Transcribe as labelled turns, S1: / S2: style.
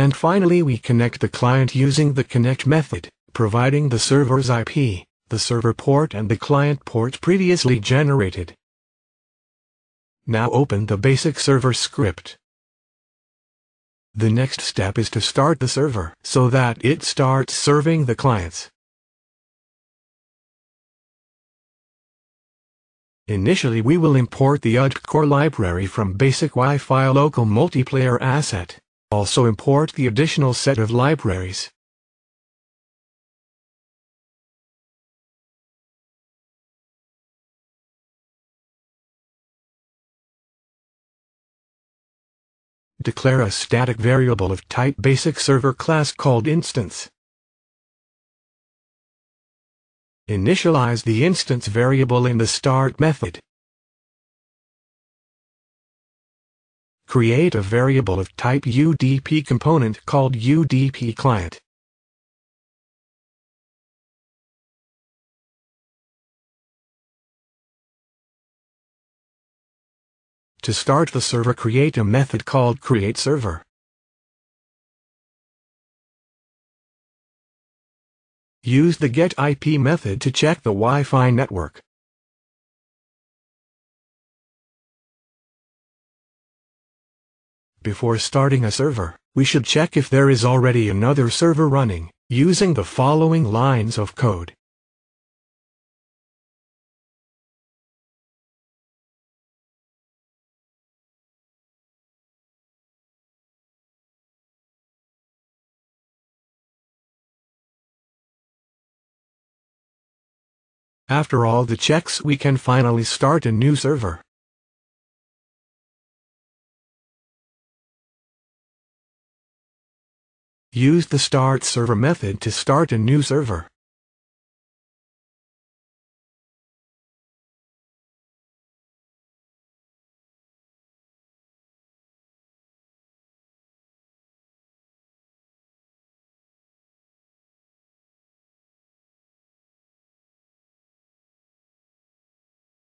S1: And finally we connect the client using the connect method, providing the server's IP, the server port and the client port previously generated. Now open the basic server script. The next step is to start the server so that it starts serving the clients. Initially we will import the UDP core library from basic Wi-Fi local multiplayer asset. Also import the additional set of libraries. Declare a static variable of type basic server class called instance. Initialize the instance variable in the start method. Create a variable of type UDP component called UDP client. To start the server create a method called createServer. Use the getIP method to check the Wi-Fi network. Before starting a server, we should check if there is already another server running, using the following lines of code. After all the checks we can finally start a new server. Use the start server method to start a new server.